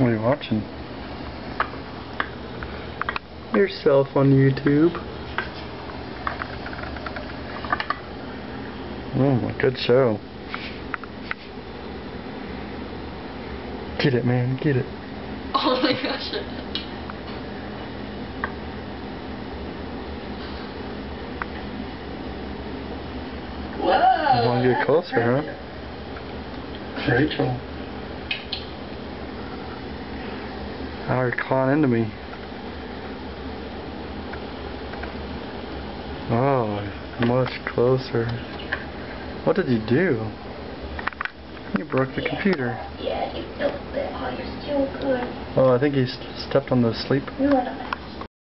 What are you watching? Yourself on YouTube. Oh, good show. Get it, man, get it. Oh my gosh. Whoa. You want to get closer, huh? Rachel. Now you're clawing into me. Oh, much closer. What did you do? You broke the computer. Yeah, you built it. Oh, you're still good. Oh, I think he st- stepped on the sleep. You are the